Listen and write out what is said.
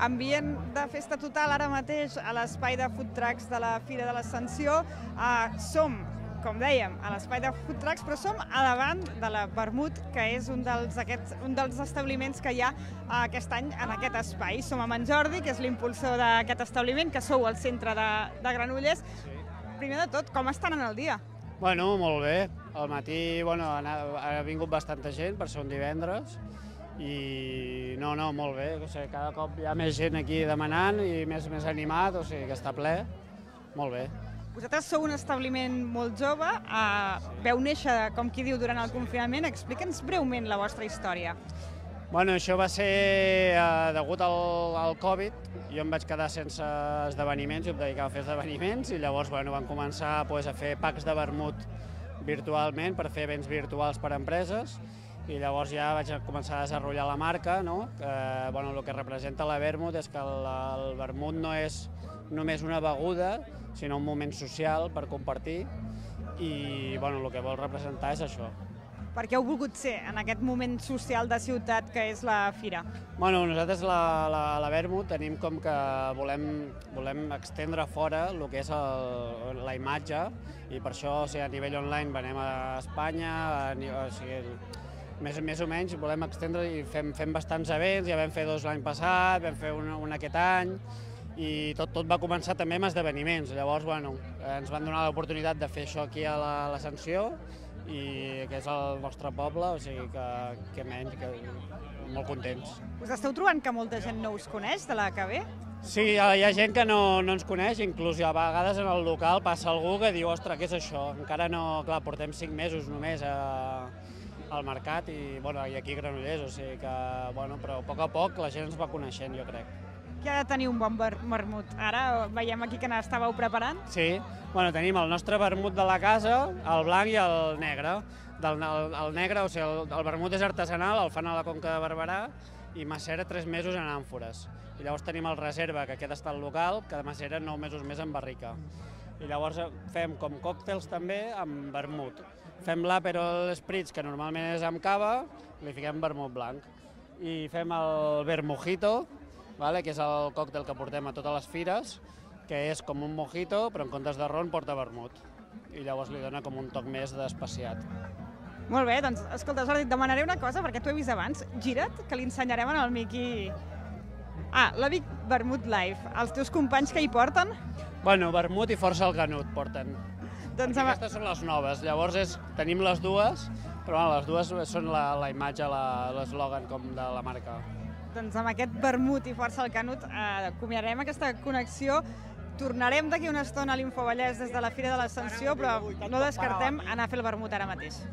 ambient de festa total ara mateix a l'espai de food trucks de la Fira de l'Ascensió. Uh, som, com dèiem, a l'espai de food trucks, però som a davant de la Vermut, que és un dels, aquests, un dels establiments que hi ha uh, aquest any en aquest espai. Som amb en Jordi, que és l'impulsor d'aquest establiment, que sou al centre de, de Granollers. Primer de tot, com estan en el dia? Bueno, molt bé. Al matí bueno, ha, ha vingut bastanta gent per ser un divendres i no, no, molt bé. O sigui, cada cop hi ha més gent aquí demanant i més més animat, o sigui que està ple. Molt bé. Vosaltres sou un establiment molt jove, eh, veu néixer, com qui diu, durant el confinament. Explica'ns breument la vostra història. Bueno, això va ser eh, degut al, al Covid. Jo em vaig quedar sense esdeveniments i em dedicava a fer esdeveniments i llavors bueno, van començar pues, a fer packs de vermut virtualment per fer events virtuals per a empreses i llavors ja vaig començar a desenvolupar la marca, no? que bueno, el que representa la vermut és que el, el vermut no és només una beguda, sinó un moment social per compartir i bueno, el que vol representar és això. Per què heu volgut ser en aquest moment social de ciutat que és la fira? Bueno, nosaltres la, la, la Vermut tenim com que volem, volem extendre fora el que és el, la imatge i per això o sigui, a nivell online venem a Espanya, a, o sigui, més, més o menys volem extendre i fem, fem bastants events, ja vam fer dos l'any passat, vam fer un, un aquest any, i tot, tot va començar també amb esdeveniments. Llavors, bueno, ens van donar l'oportunitat de fer això aquí a l'Ascensió i que és el nostre poble, o sigui que, que menys, que molt contents. Us esteu trobant que molta gent no us coneix de la que ve? Sí, hi ha, hi ha gent que no, no ens coneix, inclús a vegades en el local passa algú que diu, ostres, què és això? Encara no, clar, portem cinc mesos només a, al mercat i, bueno, i aquí a Granollers, o sigui que, bueno, però a poc a poc la gent ens va coneixent, jo crec. Què ha de tenir un bon ver vermut? Ara veiem aquí que n'estàveu preparant. Sí, bueno, tenim el nostre vermut de la casa, el blanc i el negre. Del, el, el negre, o sigui, el, el vermut és artesanal, el fan a la Conca de Barberà i macera tres mesos en àmfores. I llavors tenim el reserva, que aquest està al local, que macera nou mesos més en barrica. I llavors fem com còctels també amb vermut. Fem l'Aperol Spritz, que normalment és amb cava, li fiquem vermut blanc. I fem el vermujito, vale? que és el còctel que portem a totes les fires, que és com un mojito, però en comptes de ron porta vermut. I llavors li dona com un toc més d'especiat. Molt bé, doncs, escolta, Jordi, et demanaré una cosa, perquè tu he vist abans. Gira't, que li ensenyarem al Miqui... Ah, la Vic Vermut Live. Els teus companys que hi porten? Bueno, vermut i força el canut porten. Doncs amb... Aquestes són les noves. Llavors és, tenim les dues, però bueno, les dues són la, la imatge, l'eslògan com de la marca. Doncs amb aquest vermut i força al Canut eh, acomiadarem aquesta connexió. Tornarem d'aquí una estona a l'Infovallès des de la Fira de l'Ascensió, però no descartem anar a fer el vermut ara mateix.